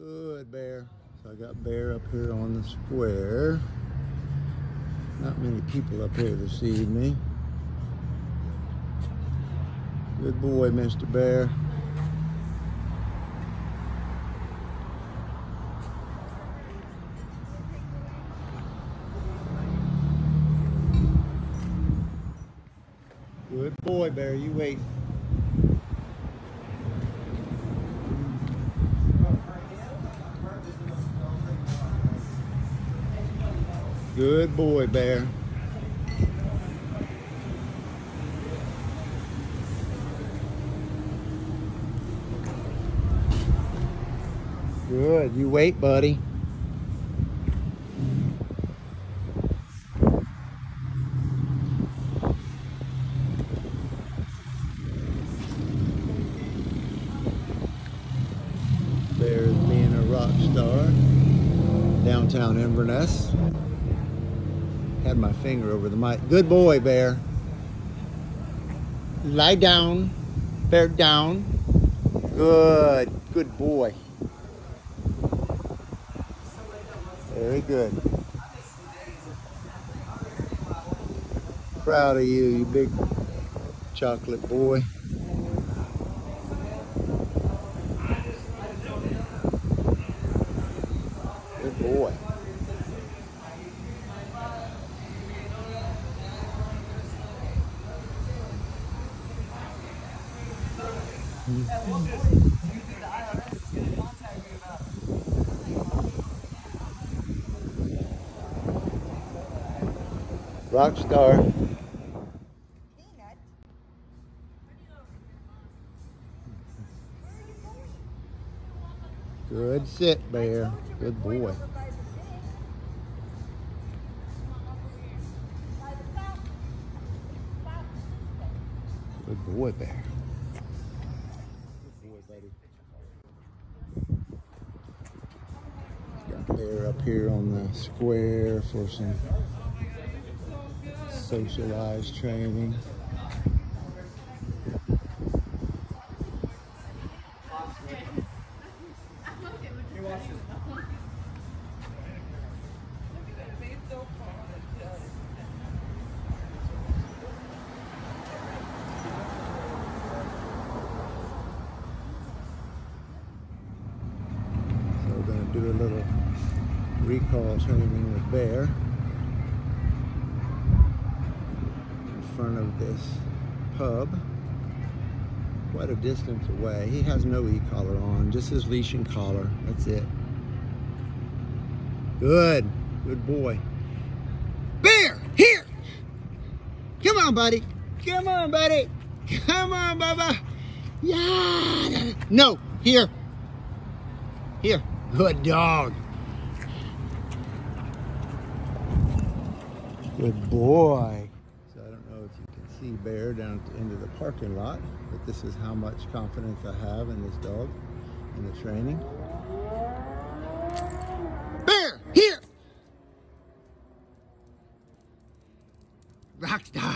Good bear. So I got bear up here on the square. Not many people up here this evening. Good boy, Mr. Bear. Good boy, Bear. You wait. Good boy, Bear. Good. You wait, buddy. There's being a rock star. Downtown Inverness. Had my finger over the mic. Good boy, Bear. Lie down. Bear down. Good. Good boy. Very good. Proud of you, you big chocolate boy. Good boy. Rock star. Good sit, Bear. Good boy. Good boy, Bear. Good boy, buddy. Bear up here on the square for some socialized training. Recall training with Bear in front of this pub. Quite a distance away. He has no e-collar on, just his leash and collar. That's it. Good. Good boy. Bear, here! Come on, buddy. Come on, buddy. Come on, Bubba. Yeah. No, here. Here. Good dog. Good boy. So I don't know if you can see Bear down at the end of the parking lot, but this is how much confidence I have in this dog in the training. Bear, here! Rockstar.